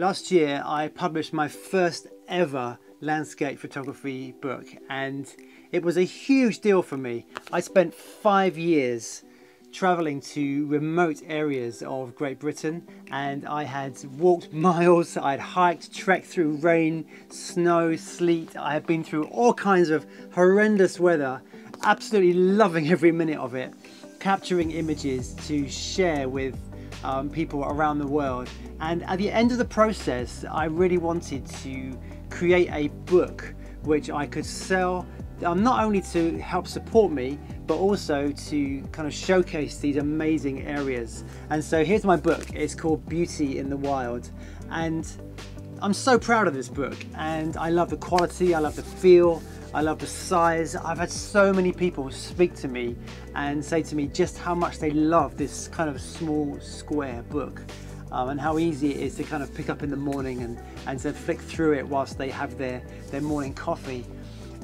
Last year I published my first ever landscape photography book and it was a huge deal for me. I spent five years traveling to remote areas of Great Britain and I had walked miles, I had hiked, trekked through rain, snow, sleet, I had been through all kinds of horrendous weather, absolutely loving every minute of it, capturing images to share with um, people around the world. And at the end of the process, I really wanted to create a book which I could sell um, not only to help support me, but also to kind of showcase these amazing areas. And so here's my book. It's called Beauty in the Wild. And I'm so proud of this book and I love the quality, I love the feel, I love the size. I've had so many people speak to me and say to me just how much they love this kind of small square book. Um, and how easy it is to kind of pick up in the morning and, and to flick through it whilst they have their, their morning coffee.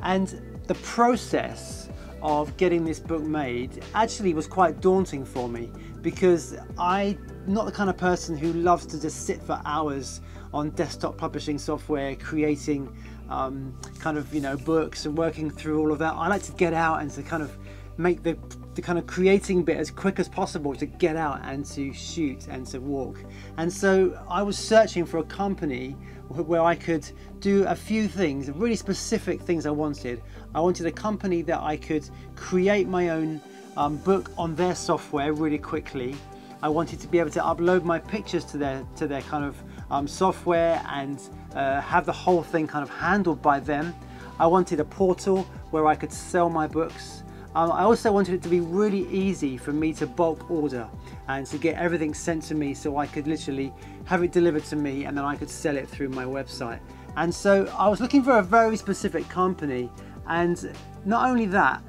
And the process of getting this book made actually was quite daunting for me because I'm not the kind of person who loves to just sit for hours on desktop publishing software creating um, kind of you know books and working through all of that. I like to get out and to kind of make the, the kind of creating bit as quick as possible to get out and to shoot and to walk. And so I was searching for a company where I could do a few things, really specific things I wanted. I wanted a company that I could create my own um, book on their software really quickly. I wanted to be able to upload my pictures to their to their kind of um, software and uh, have the whole thing kind of handled by them. I wanted a portal where I could sell my books. Um, I also wanted it to be really easy for me to bulk order and to get everything sent to me so I could literally have it delivered to me and then I could sell it through my website. And so I was looking for a very specific company and not only that,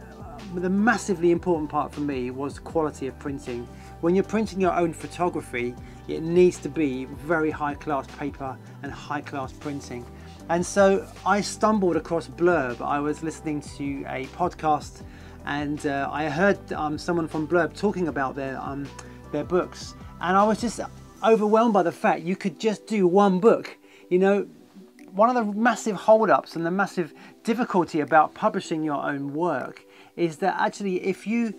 the massively important part for me was quality of printing. When you're printing your own photography, it needs to be very high class paper and high class printing. And so I stumbled across Blurb. I was listening to a podcast and uh, I heard um, someone from Blurb talking about their, um, their books. And I was just overwhelmed by the fact you could just do one book. You know, one of the massive holdups and the massive difficulty about publishing your own work is that actually if you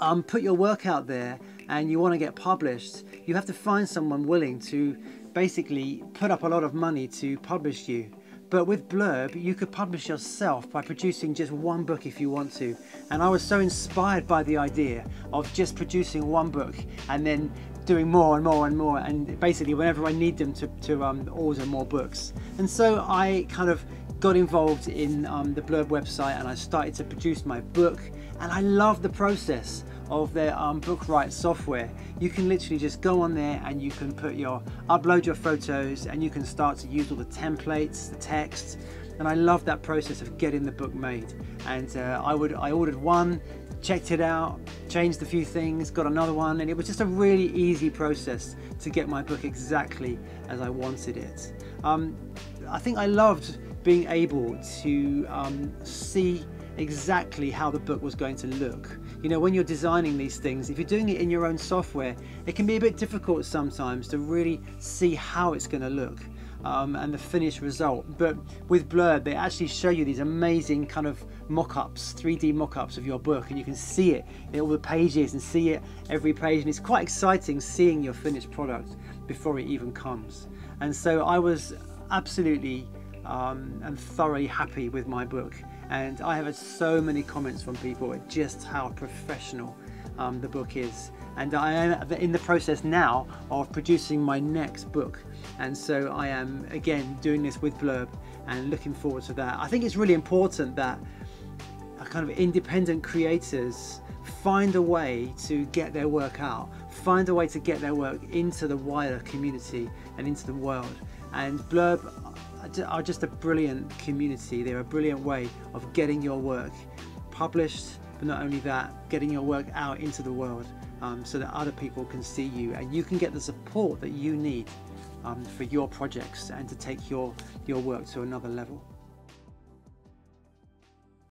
um, put your work out there and you want to get published, you have to find someone willing to basically put up a lot of money to publish you. But with Blurb, you could publish yourself by producing just one book if you want to. And I was so inspired by the idea of just producing one book and then doing more and more and more and basically whenever I need them to, to um, order more books. And so I kind of got involved in um, the Blurb website and I started to produce my book and I love the process of their um, BookWright software. You can literally just go on there and you can put your, upload your photos and you can start to use all the templates, the text, and I love that process of getting the book made. And uh, I would, I ordered one, checked it out, changed a few things, got another one, and it was just a really easy process to get my book exactly as I wanted it. Um, I think I loved being able to um, see exactly how the book was going to look. You know, when you're designing these things, if you're doing it in your own software, it can be a bit difficult sometimes to really see how it's going to look um, and the finished result. But with Blurb, they actually show you these amazing kind of mock-ups, 3D mock-ups of your book, and you can see it in all the pages and see it every page, and it's quite exciting seeing your finished product before it even comes. And so I was absolutely um, and thoroughly happy with my book. And I have had so many comments from people at just how professional um, the book is. And I am in the process now of producing my next book. And so I am again doing this with Blurb and looking forward to that. I think it's really important that kind of independent creators find a way to get their work out, find a way to get their work into the wider community and into the world. And Blurb are just a brilliant community. They're a brilliant way of getting your work published, but not only that, getting your work out into the world um, so that other people can see you and you can get the support that you need um, for your projects and to take your, your work to another level.